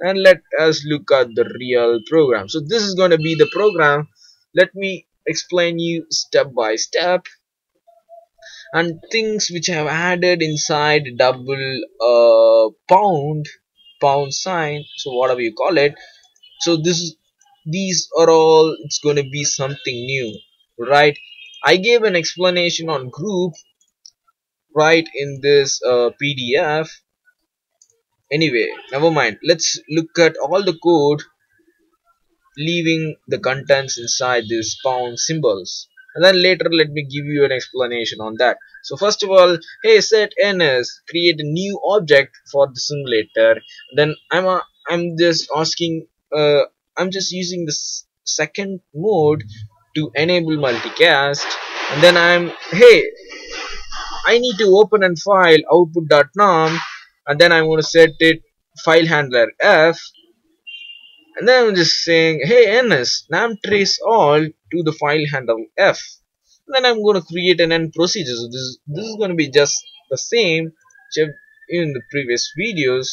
and let us look at the real program. So this is going to be the program. Let me explain you step by step. And things which I have added inside double uh, pound pound sign. So whatever you call it. So this is these are all it's going to be something new right? I gave an explanation on group right in this uh, PDF anyway never mind. Let's look at all the code leaving the contents inside these pound symbols. And then later let me give you an explanation on that. So first of all hey set ns create a new object for the simulator. Then i'm uh, i'm just asking uh, i'm just using this second mode to enable multicast. And then i'm hey i need to open and file output.nom and then i'm going to set it file handler f. And then I'm just saying hey ns nam trace all to the file handle f. And then I'm going to create an end procedure. So this, this is going to be just the same in the previous videos.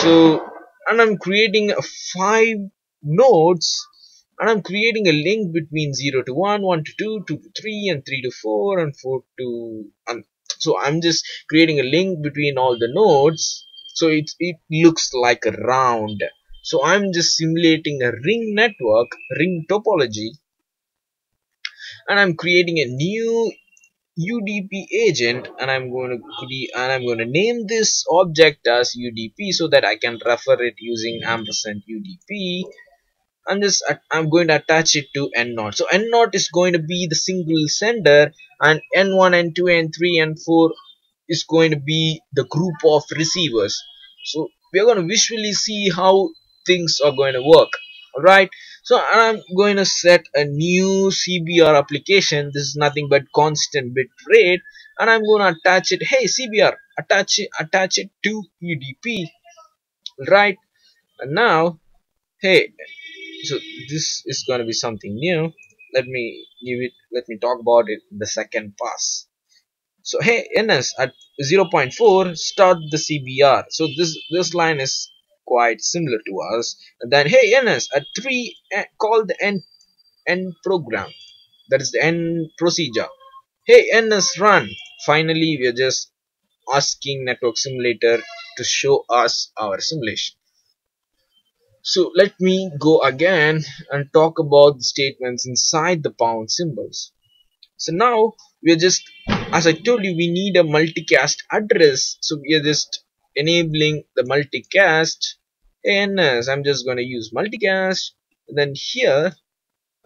So and I'm creating five nodes. And I'm creating a link between 0 to 1, 1 to 2, 2 to 3 and 3 to 4 and 4 to and so I'm just creating a link between all the nodes. So it, it looks like a round. So I'm just simulating a ring network, ring topology, and I'm creating a new UDP agent. And I'm going to and I'm going to name this object as UDP so that I can refer it using ampersand UDP. I'm just I'm going to attach it to N0. So N0 is going to be the single sender and N1, N2, N3, N4 is going to be the group of receivers. So we are going to visually see how things are going to work. Alright so I'm going to set a new CBR application. This is nothing but constant bit rate and I'm going to attach it. Hey CBR attach it attach it to UDP right? And now hey so this is going to be something new. Let me give it let me talk about it in the second pass. So hey ns at 0.4 start the cbr so this this line is quite similar to us. And then hey ns at 3 uh, call the end end program. That is the end procedure. Hey ns run. Finally we are just asking network simulator to show us our simulation so let me go again and talk about the statements inside the pound symbols. So now we are just as I told you we need a multicast address. So we are just enabling the multicast. And I'm just going to use multicast then here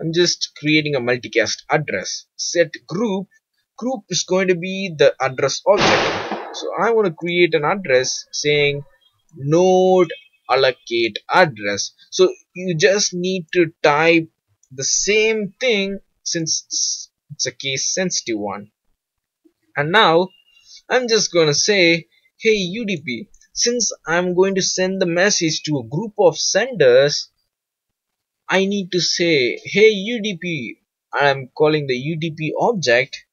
I'm just creating a multicast address. Set group. Group is going to be the address object. So I want to create an address saying node allocate address. So you just need to type the same thing since it's a case sensitive one. And now I'm just gonna say hey UDP since I'm going to send the message to a group of senders I need to say hey UDP I'm calling the UDP object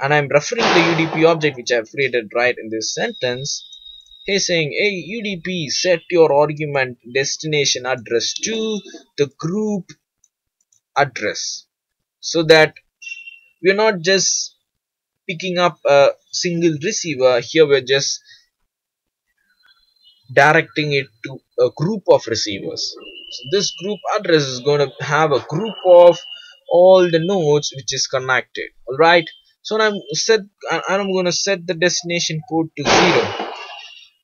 and I'm referring the UDP object which I've created right in this sentence hey saying hey UDP set your argument destination address to the group address so that we're not just picking up a single receiver here we're just directing it to a group of receivers. So this group address is going to have a group of all the nodes which is connected. Alright. So I'm set I'm going to set the destination port to 0.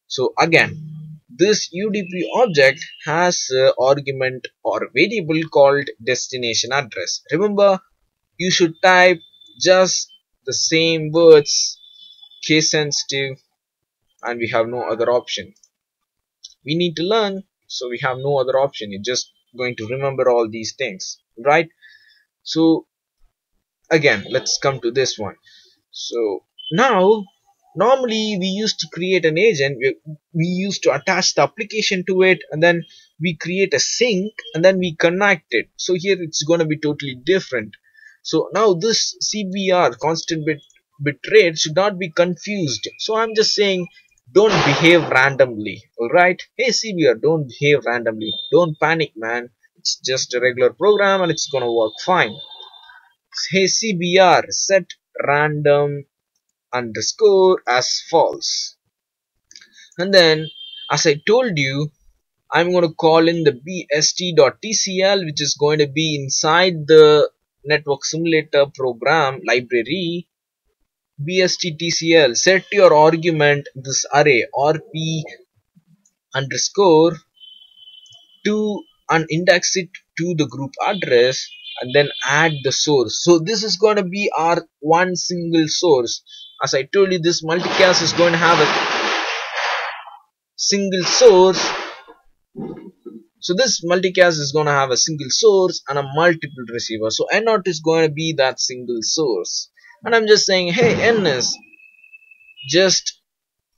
So again this UDP object has an argument or variable called destination address. Remember you should type just the same words case sensitive and we have no other option. We need to learn so we have no other option. You're just going to remember all these things right? So again let's come to this one. So now normally we used to create an agent. We, we used to attach the application to it and then we create a sink and then we connect it. So here it's going to be totally different. So now this cbr constant bit bit rate should not be confused. So i'm just saying don't behave randomly alright? Hey cbr don't behave randomly. Don't panic man. It's just a regular program and it's gonna work fine. Hey cbr set random underscore as false. And then as i told you i'm going to call in the bst.tcl which is going to be inside the network simulator program library. Bsttcl set your argument this array rp underscore to and index it to the group address and then add the source. So this is going to be our one single source as i told you this multicast is going to have a single source. So this multicast is going to have a single source and a multiple receiver. So n0 is going to be that single source. And I'm just saying hey NS just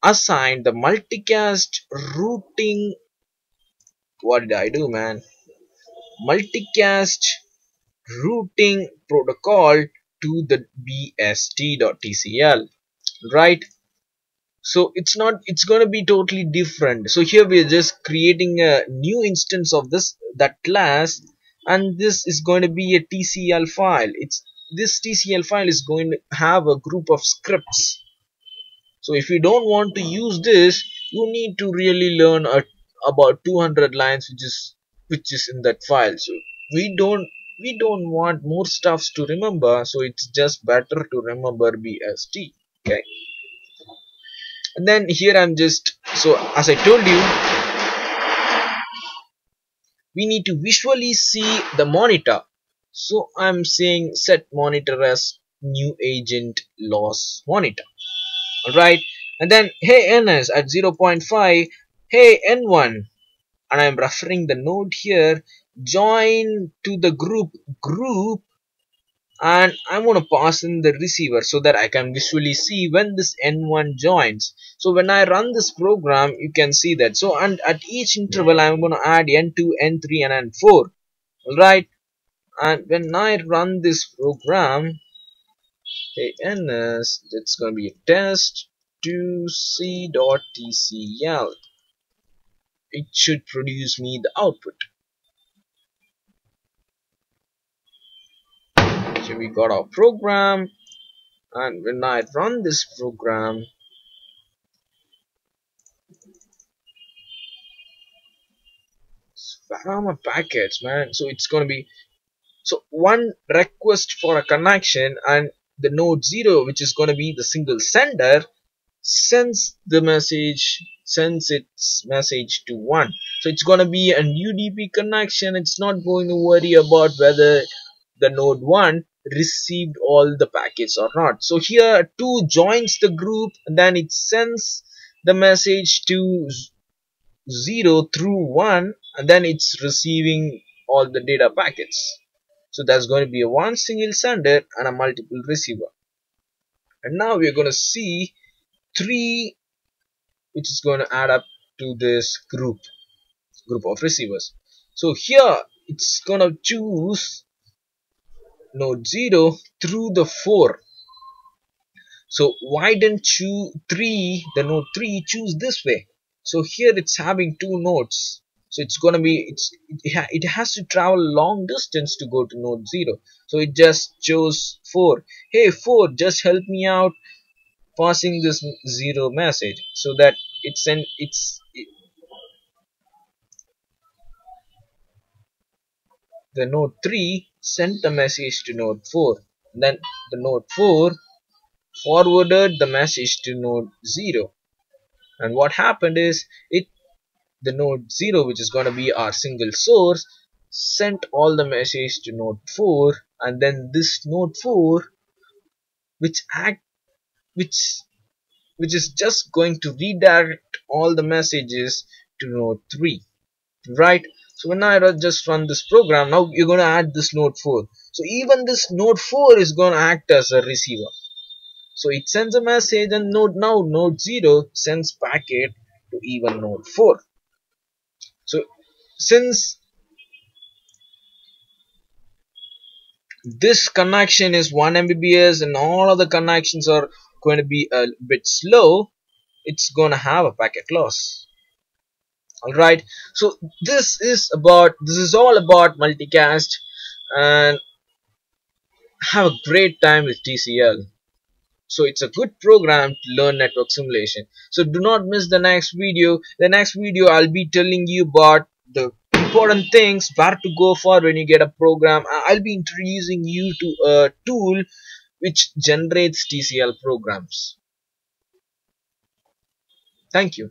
assign the multicast routing. What did I do man? Multicast routing protocol to the bst.tcl right. So it's not it's going to be totally different. So here we are just creating a new instance of this that class and this is going to be a tcl file. It's this TCL file is going to have a group of scripts. So if you don't want to use this you need to really learn a, about 200 lines which is which is in that file. So we don't we don't want more stuffs to remember so it's just better to remember BST okay and then here I'm just so as I told you we need to visually see the monitor so I'm saying set monitor as new agent loss monitor. Alright. And then hey ns at 0.5, hey n1 and I'm referring the node here join to the group group and I'm going to pass in the receiver so that I can visually see when this n1 joins. So when I run this program you can see that. So and at each interval I'm going to add n2 n3 and n4 alright? And when I run this program hey ns it's going to be a test to c.tcl it should produce me the output we got our program and when I run this program where are my packets man. So it's gonna be so one request for a connection and the node 0 which is going to be the single sender sends the message sends its message to 1 so it's going to be an UDP connection. It's not going to worry about whether the node 1 received all the packets or not so here 2 joins the group then it sends the message to 0 through 1 and then it's receiving all the data packets so that's going to be a one single sender and a multiple receiver. And now we're going to see three which is going to add up to this group group of receivers. So here it's going to choose node 0 through the 4 so why didn't you 3 the node 3 choose this way? So here it's having two nodes so it's gonna be it's it, ha it has to travel long distance to go to node 0 so it just chose 4 hey 4 just help me out passing this 0 message so that it's an it's it, the node 3 sent the message to node 4 then the node 4 forwarded the message to node 0 and what happened is it the node 0 which is going to be our single source sent all the message to node 4 and then this node 4 which act which which is just going to redirect all the messages to node 3 right so when I just run this program now you're going to add this node 4 so even this node 4 is going to act as a receiver. So it sends a message and node now node 0 sends packet to even node 4 so since this connection is 1 Mbps and all other connections are going to be a bit slow it's gonna have a packet loss alright? So this is about this is all about multicast and have a great time with TCL so it's a good program to learn network simulation. So do not miss the next video. The next video I'll be telling you about the important things where to go for when you get a program. I'll be introducing you to a tool which generates TCL programs. Thank you